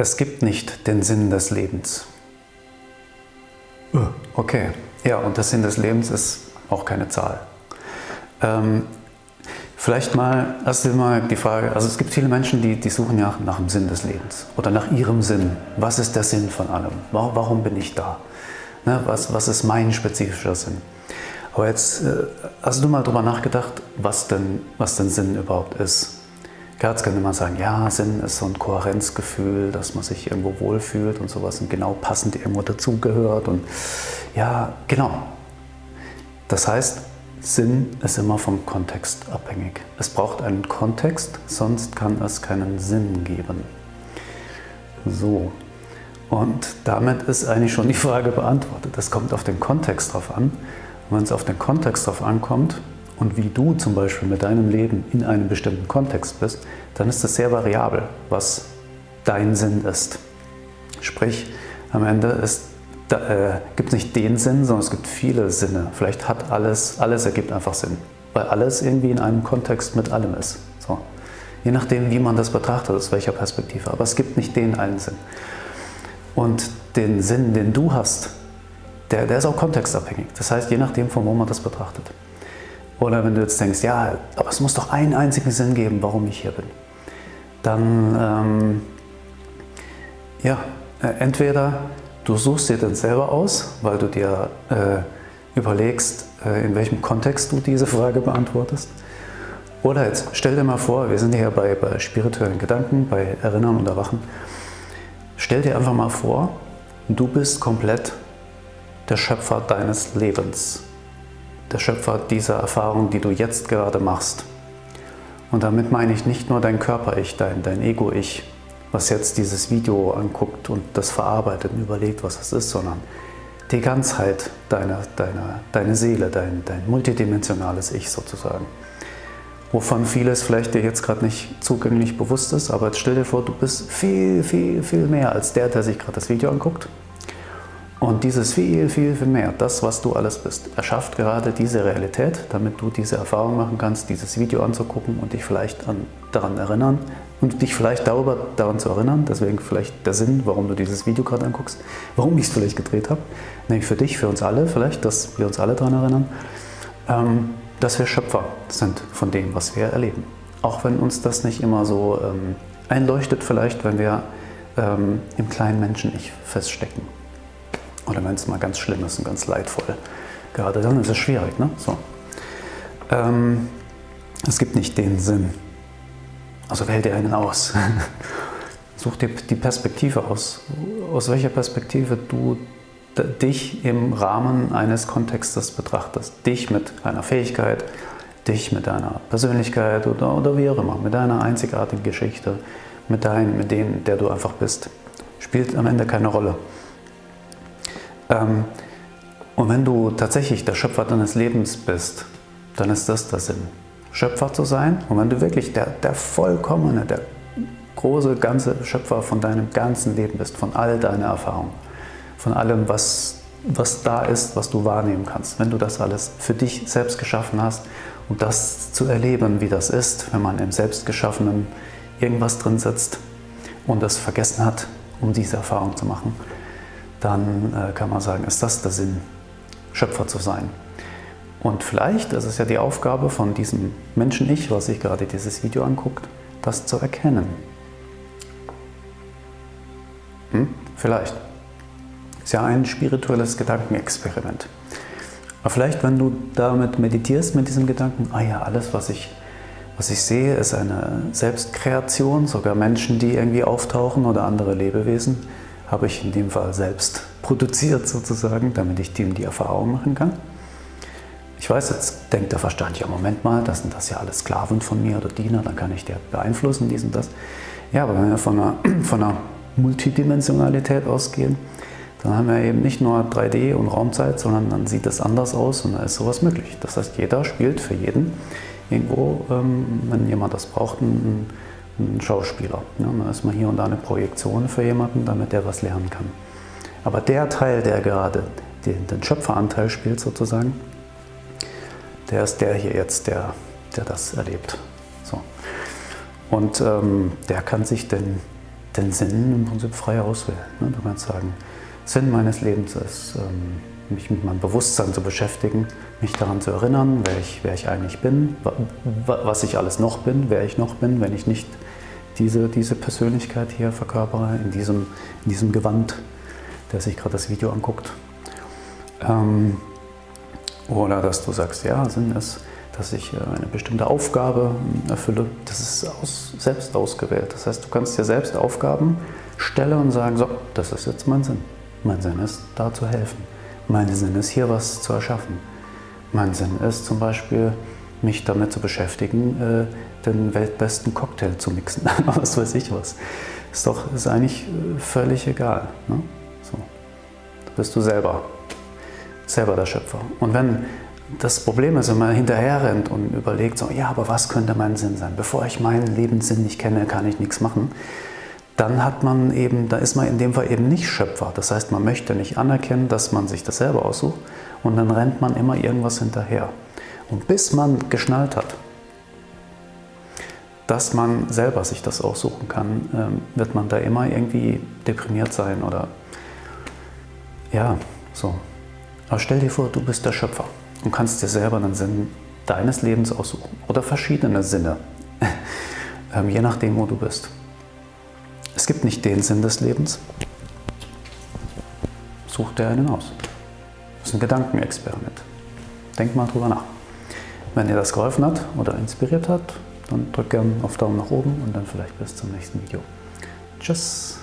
Es gibt nicht den Sinn des Lebens. Okay, ja, und der Sinn des Lebens ist auch keine Zahl. Ähm, vielleicht mal, erst mal die Frage, also es gibt viele Menschen, die, die suchen ja nach dem Sinn des Lebens oder nach ihrem Sinn. Was ist der Sinn von allem? Warum, warum bin ich da? Ne, was, was ist mein spezifischer Sinn? Aber jetzt äh, hast du mal darüber nachgedacht, was denn, was denn Sinn überhaupt ist? Gerz könnte man sagen, ja, Sinn ist so ein Kohärenzgefühl, dass man sich irgendwo wohlfühlt und sowas und genau passend irgendwo dazugehört. Und ja, genau. Das heißt, Sinn ist immer vom Kontext abhängig. Es braucht einen Kontext, sonst kann es keinen Sinn geben. So, und damit ist eigentlich schon die Frage beantwortet. Es kommt auf den Kontext drauf an. Und wenn es auf den Kontext drauf ankommt, und wie du zum Beispiel mit deinem Leben in einem bestimmten Kontext bist, dann ist das sehr variabel, was dein Sinn ist. Sprich, am Ende äh, gibt es nicht den Sinn, sondern es gibt viele Sinne. Vielleicht hat alles, alles ergibt einfach Sinn, weil alles irgendwie in einem Kontext mit allem ist. So. Je nachdem, wie man das betrachtet, aus welcher Perspektive. Aber es gibt nicht den einen Sinn. Und den Sinn, den du hast, der, der ist auch kontextabhängig. Das heißt, je nachdem, von wo man das betrachtet. Oder wenn du jetzt denkst, ja, aber es muss doch einen einzigen Sinn geben, warum ich hier bin. Dann, ähm, ja, äh, entweder du suchst dir den selber aus, weil du dir äh, überlegst, äh, in welchem Kontext du diese Frage beantwortest. Oder jetzt stell dir mal vor, wir sind hier bei, bei spirituellen Gedanken, bei Erinnern und Erwachen. Stell dir einfach mal vor, du bist komplett der Schöpfer deines Lebens der Schöpfer dieser Erfahrung, die du jetzt gerade machst. Und damit meine ich nicht nur dein Körper-Ich, dein, dein Ego-Ich, was jetzt dieses Video anguckt und das verarbeitet und überlegt, was das ist, sondern die Ganzheit deiner, deiner, deine Seele, dein, dein multidimensionales Ich sozusagen. Wovon vieles vielleicht dir jetzt gerade nicht zugänglich bewusst ist, aber jetzt stell dir vor, du bist viel, viel, viel mehr als der, der sich gerade das Video anguckt und dieses viel, viel, viel mehr, das, was du alles bist, erschafft gerade diese Realität, damit du diese Erfahrung machen kannst, dieses Video anzugucken und dich vielleicht an, daran erinnern und dich vielleicht darüber daran zu erinnern, deswegen vielleicht der Sinn, warum du dieses Video gerade anguckst, warum ich es vielleicht gedreht habe, nämlich für dich, für uns alle vielleicht, dass wir uns alle daran erinnern, ähm, dass wir Schöpfer sind von dem, was wir erleben. Auch wenn uns das nicht immer so ähm, einleuchtet, vielleicht, wenn wir ähm, im kleinen Menschen-Ich feststecken. Oder wenn es mal ganz schlimm ist und ganz leidvoll. Gerade dann ist es schwierig. Ne? So. Ähm, es gibt nicht den Sinn. Also wähl dir einen aus. Such dir die Perspektive aus, aus welcher Perspektive du dich im Rahmen eines Kontextes betrachtest. Dich mit einer Fähigkeit, dich mit deiner Persönlichkeit oder, oder wie auch immer, mit deiner einzigartigen Geschichte, mit deinem, mit dem, der du einfach bist. Spielt am Ende keine Rolle. Ähm, und wenn du tatsächlich der Schöpfer deines Lebens bist, dann ist das der Sinn. Schöpfer zu sein. Und wenn du wirklich der, der vollkommene, der große, ganze Schöpfer von deinem ganzen Leben bist, von all deiner Erfahrung, von allem, was, was da ist, was du wahrnehmen kannst, wenn du das alles für dich selbst geschaffen hast und das zu erleben, wie das ist, wenn man im Selbstgeschaffenen irgendwas drin sitzt und es vergessen hat, um diese Erfahrung zu machen, dann äh, kann man sagen, ist das der Sinn, Schöpfer zu sein. Und vielleicht ist es ja die Aufgabe von diesem Menschen-Ich, was sich gerade dieses Video anguckt, das zu erkennen. Hm? Vielleicht. Ist ja ein spirituelles Gedankenexperiment. Aber vielleicht, wenn du damit meditierst mit diesem Gedanken, ah ja, alles, was ich, was ich sehe, ist eine Selbstkreation, sogar Menschen, die irgendwie auftauchen oder andere Lebewesen, habe ich in dem Fall selbst produziert sozusagen, damit ich und die Erfahrung machen kann. Ich weiß, jetzt denkt der Verstand, ja Moment mal, das sind das ja alles Sklaven von mir oder Diener, dann kann ich der beeinflussen, dies und das. Ja, aber wenn wir von einer, von einer Multidimensionalität ausgehen, dann haben wir eben nicht nur 3D und Raumzeit, sondern dann sieht es anders aus und da ist sowas möglich. Das heißt, jeder spielt für jeden irgendwo, ähm, wenn jemand das braucht, ein, ein Schauspieler. Ja, dann ist man hier und da eine Projektion für jemanden, damit der was lernen kann. Aber der Teil, der gerade den, den Schöpferanteil spielt sozusagen, der ist der hier jetzt, der, der das erlebt. So. Und ähm, der kann sich den, den Sinn im Prinzip frei auswählen. Ne? Du kannst sagen, Sinn meines Lebens ist, ähm, mich mit meinem Bewusstsein zu beschäftigen, mich daran zu erinnern, wer ich, wer ich eigentlich bin, was ich alles noch bin, wer ich noch bin, wenn ich nicht diese, diese Persönlichkeit hier verkörpere, in diesem, in diesem Gewand, der sich gerade das Video anguckt. Ähm, oder dass du sagst, ja, Sinn ist, dass ich äh, eine bestimmte Aufgabe hm, erfülle. Das ist aus, selbst ausgewählt. Das heißt, du kannst dir selbst Aufgaben stellen und sagen, so, das ist jetzt mein Sinn. Mein Sinn ist, da zu helfen. Mein Sinn ist, hier was zu erschaffen. Mein Sinn ist zum Beispiel, mich damit zu beschäftigen, äh, den weltbesten Cocktail zu mixen. was weiß ich was. Ist doch ist eigentlich äh, völlig egal. Ne? So. Da bist du selber, selber der Schöpfer. Und wenn das Problem ist, wenn man hinterher rennt und überlegt, so, ja, aber was könnte mein Sinn sein? Bevor ich meinen Lebenssinn nicht kenne, kann ich nichts machen. Dann hat man eben, da ist man in dem Fall eben nicht Schöpfer. Das heißt, man möchte nicht anerkennen, dass man sich das selber aussucht und dann rennt man immer irgendwas hinterher. Und bis man geschnallt hat, dass man selber sich das aussuchen kann, ähm, wird man da immer irgendwie deprimiert sein oder ja, so. Aber stell dir vor, du bist der Schöpfer und kannst dir selber einen Sinn deines Lebens aussuchen oder verschiedene Sinne, ähm, je nachdem, wo du bist. Es gibt nicht den Sinn des Lebens. Such dir einen aus. Das ist ein Gedankenexperiment. Denk mal drüber nach. Wenn dir das geholfen hat oder inspiriert hat, dann drück gerne auf Daumen nach oben und dann vielleicht bis zum nächsten Video. Tschüss.